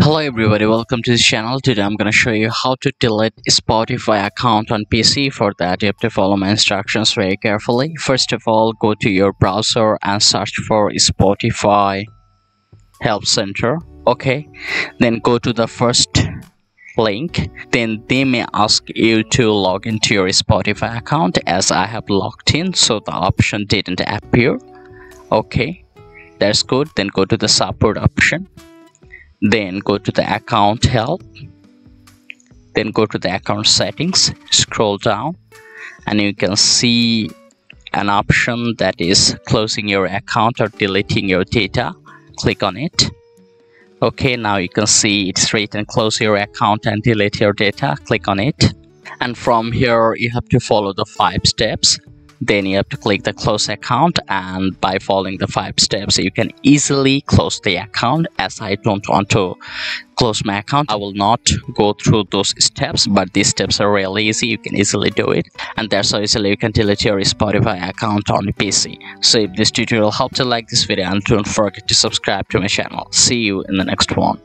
Hello everybody, welcome to this channel. Today I'm gonna show you how to delete Spotify account on PC. For that you have to follow my instructions very carefully. First of all, go to your browser and search for Spotify Help Center. Okay, then go to the first link. Then they may ask you to log into your Spotify account as I have logged in, so the option didn't appear. Okay, that's good. Then go to the support option then go to the account help. Then go to the account settings scroll down and you can see an option that is closing your account or deleting your data. Click on it. Okay now you can see it's written close your account and delete your data. Click on it. And from here you have to follow the five steps then you have to click the close account and by following the five steps you can easily close the account. As i don't want to close my account i will not go through those steps but these steps are really easy. You can easily do it. And that's how easily you can delete your spotify account on the pc so if this tutorial helped you like this video and don't forget to subscribe to my channel. See you in the next one